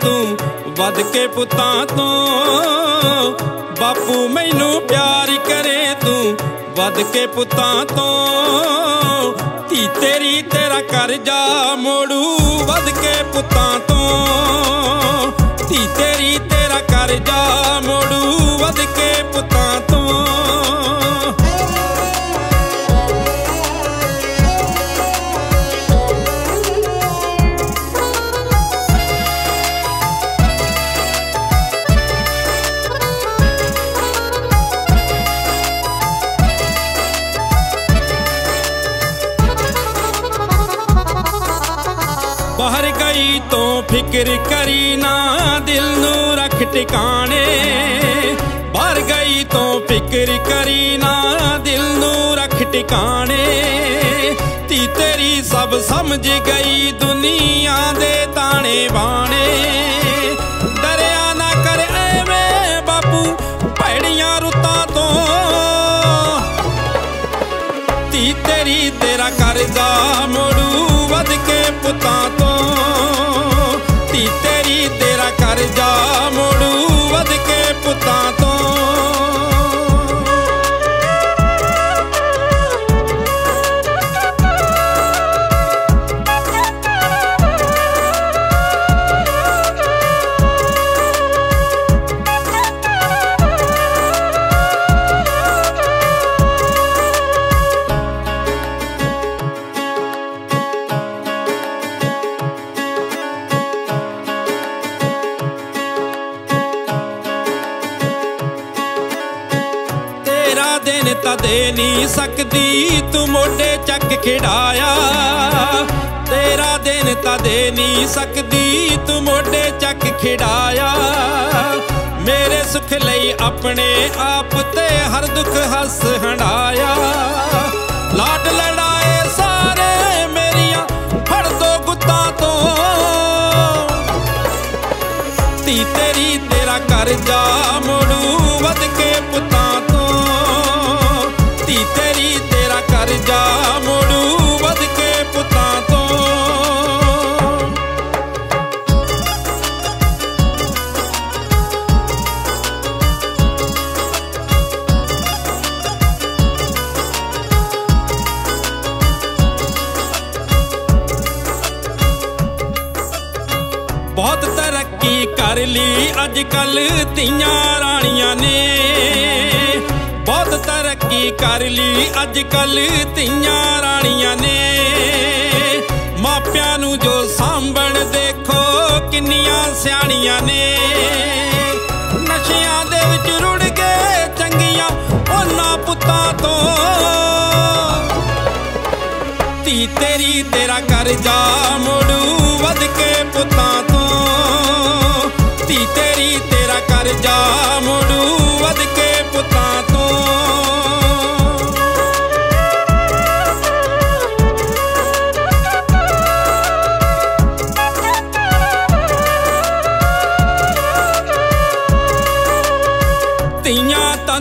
ਤੂੰ ਵੱਧ ਕੇ ਪੁੱਤਾਂ ਤੋਂ। ਬਾਪੂ ਮੈਨੂੰ ਪਿਆਰ ਕਰੇ ਤੂੰ ਵੱਧ ਕੇ ਪੁੱਤਾਂ ਤੋਂ। ਧੀ ਤੇਰੀ ਤੇਰਾ ਕਰਜ਼ਾ ਮੋੜੂ ਵੱਧ ਕੇ ਪੁੱਤਾਂ ਤੋਂ। ਧੀ ਤੇਰੀ ਤੇਰਾ ਕਰਜ਼ਾ ਮੋੜੂ ਵੱਧ ਕੇ ਪੁੱਤਾਂ ਤੋਂ। ਤੋਂ ਫਿਕਰ ਕਰੀ ਨਾ, ਦਿਲ ਨੂੰ ਰੱਖ ਟਿਕਾਣੇ। ਬਾਹਰ ਗਈ ਤੋਂ ਫਿਕਰ ਕਰੀ ਨਾ, ਦਿਲ ਨੂੰ ਰੱਖ ਟਿਕਾਣੇ। ਤੀ ਤੇਰੀ ਸਭ ਸਮਝ ਗਈ ਦੁਨੀਆ ਦੇ ਤਾਣੇ ਬਾਣੇ। ਡਰਿਆ ਨਾ ਕਰ ਐਵੇਂ ਬਾਪੂ, ਭੈੜੀਆਂ ਰੁੱਤਾਂ ਤੋਂ। ਤੀ ਤੇਰੀ ਤੇਰਾ ਕਰਜ਼ਾ ਮੋੜੂ ਵਧ ਕੇ ਪੁੱਤਾਂ ਦਿਨ ਤਾਂ ਦੇ ਨਹੀਂ ਸਕਦੀ। ਤੂੰ ਮੋਢੇ ਚੱਕ ਖਿਡਾਇਆ। ਤੇਰਾ ਦਿਨ ਤਾਂ ਦੇ ਨਹੀਂ ਸਕਦੀ। ਤੂੰ ਮੋਢੇ ਚੱਕ ਖਿਡਾਇਆ। ਮੇਰੇ ਸੁਖ ਲਈ ਆਪਣੇ ਆਪ ਤੇ ਹਰ ਦੁੱਖ ਹੱਸ ਹੰਡਾਇਆ। ਲਾਡ ਲੜਾਏ ਸਾਰੇ ਮੇਰੀਆਂ ਫੜ ਦੋ ਗੁੱਤਾਂ ਤੋਂ। ਧੀ ਤੇਰੀ ਤੇਰਾ ਕਰਜ਼ਾ ਮੋੜੂ ਵਧ ਕੇ ਪੁੱਤਾਂ ਤੋਂ। ਧੀ ਤੇਰੀ, ਤੇਰਾ ਕਰਜ਼ਾ ਮੋੜੂ ਵਧ ਕੇ ਪੁੱਤਾਂ ਤੋਂ। ਬਹੁਤ ਤਰੱਕੀ ਕਰ ਲਈ ਅੱਜ ਕੱਲ ਧੀਆਂ ਰਾਣੀਆਂ ਨੇ। ਬਹੁਤ ਤਰੱਕੀ ਕਰ ਲਈ ਅੱਜ ਕੱਲ ਧੀਆਂ ਰਾਣੀਆਂ ਨੇ। ਮਾਪਿਆਂ ਨੂੰ ਜੋ ਸਾਂਭਣ ਦੇਖੋ, ਕਿੰਨੀਆਂ ਸਿਆਣੀਆਂ ਨੇ। ਨਸ਼ਿਆਂ ਦੇ ਵਿੱਚ ਰੁੜ ਗਏ ਚੰਗੀਆਂ ਉਹਨਾਂ ਪੁੱਤਾਂ ਤੋਂ। ਧੀ ਤੇਰੀ ਤੇਰਾ ਕਰਜ਼ਾ ਮੋੜੂ ਵਧ ਕੇ ਪੁੱਤਾਂ ਤੋਂ। ਧੀ ਤੇਰੀ ਤੇਰਾ ਕਰਜ਼ਾ ਮੋੜੂ ਵਧ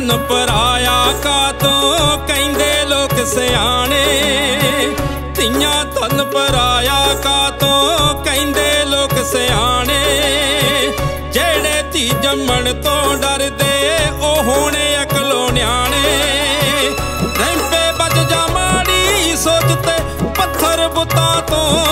ਧੀਆਂ ਤਨ ਪਰਾਇਆ ਕਾਤੋਂ ਕਹਿੰਦੇ ਲੋਕ ਸਿਆਣੇ। ਧੀਆਂ ਤਨ ਪਰਾਇਆ ਕਾਤੋਂ ਕਹਿੰਦੇ ਲੋਕ ਸਿਆਣੇ। ਜਿਹੜੇ ਧੀ ਜੰਮਣ ਤੋਂ ਡਰਦੇ, ਉਹ ਹੋਣੇ ਅਕਲੋਂ ਨਿਆਣੇ। ਰਹਿੰਪੇ ਬਚ ਜਾ ਮਾੜੀ ਸੋਚ ਤੇ ਪੱਥਰ ਬੁੱਤਾਂ ਤੋਂ